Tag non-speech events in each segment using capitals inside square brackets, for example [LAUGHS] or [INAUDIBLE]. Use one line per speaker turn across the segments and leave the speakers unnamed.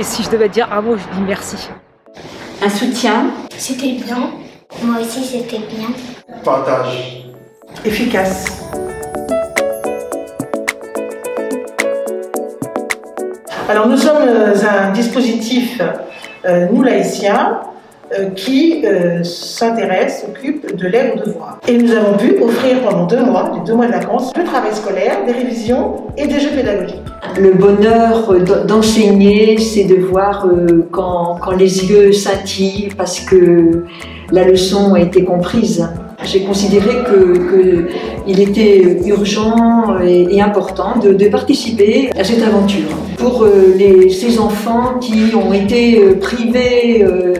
Et si je devais dire un mot, je dis merci.
Un soutien.
C'était bien. Moi aussi, c'était bien.
Partage.
Efficace. Alors nous sommes un dispositif, euh, nous laïciens, euh, qui euh, s'intéresse, s'occupe de l'aide aux devoirs. Et nous avons pu offrir pendant deux mois, les deux mois de vacances, le travail scolaire, des révisions et des jeux pédagogiques.
Le bonheur d'enseigner, c'est de voir quand, les yeux scintillent parce que la leçon a été comprise. J'ai considéré qu'il que était urgent et, important de, participer à cette aventure. Pour ces enfants qui ont été privés euh,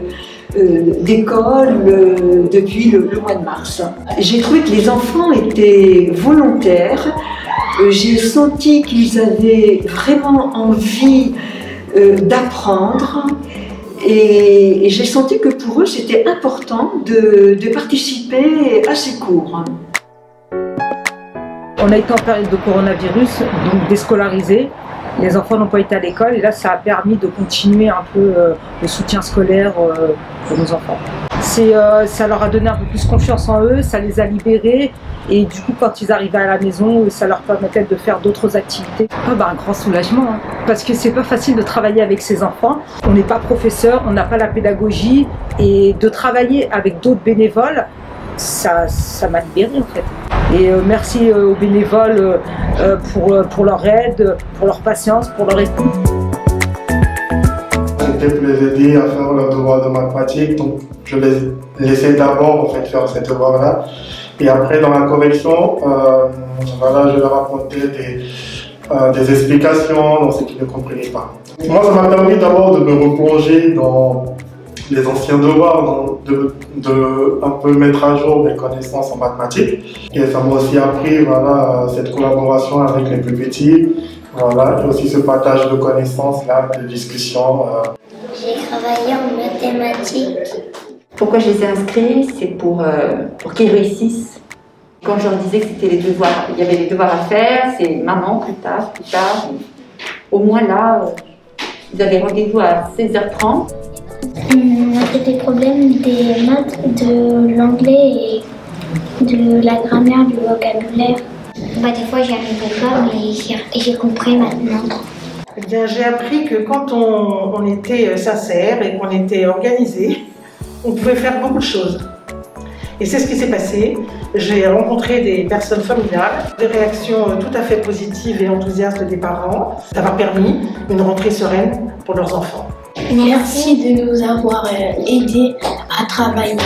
d'école euh, depuis le, mois de mars. J'ai trouvé que les enfants étaient volontaires. Euh, j'ai senti qu'ils avaient vraiment envie d'apprendre. Et, j'ai senti que pour eux, c'était important de, de, participer à ces cours.
On a été en période de coronavirus, donc déscolarisés les enfants n'ont pas été à l'école et là ça a permis de continuer un peu euh, le soutien scolaire euh, pour nos enfants. Euh, ça leur a donné un peu plus confiance en eux, ça les a libérés et du coup quand ils arrivaient à la maison ça leur permettait de faire d'autres activités. Ah bah, un grand soulagement hein. parce que c'est pas facile de travailler avec ces enfants. On n'est pas professeur, on n'a pas la pédagogie et de travailler avec d'autres bénévoles ça m'a libéré en fait. Et euh, merci euh, aux bénévoles euh, pour, pour leur aide, pour leur patience, pour leur écoute.
C'était les aider à faire leur devoir de mathématiques, donc je les laissais d'abord en fait faire ces devoirs-là. Et après, dans la correction, voilà, je leur apportais des, des explications dans ce qu'ils ne comprenaient pas. Moi, ça m'a permis d'abord de me replonger dans les anciens devoirs, de, de, un peu mettre à jour mes connaissances en mathématiques. Et ça m'a aussi appris voilà, cette collaboration avec les plus petits, voilà, et aussi ce partage de connaissances, là, de discussions. Euh.
J'ai travaillé en mathématiques.
Pourquoi je les ai inscrits? C'est pour, euh, pour qu'ils réussissent. Quand je leur disais que c'était les devoirs, il y avait les devoirs à faire, c'est maman, plus tard, plus tard. Au moins là, euh, ils avaient rendez-vous à 16h30
on avait des problèmes des maths, de l'anglais et de la grammaire, du vocabulaire. Bah, des fois, j'y arrivais pas, mais j'ai compris maintenant.
Eh bien, j'ai appris que quand on, on était sincère et qu'on était organisé, [LAUGHS] on pouvait faire beaucoup de choses. Et c'est ce qui s'est passé. J'ai rencontré des personnes formidables, des réactions tout à fait positives et enthousiastes des parents. Ça m'a permis une rentrée sereine pour leurs enfants.
Merci de nous avoir euh, aidés à travailler.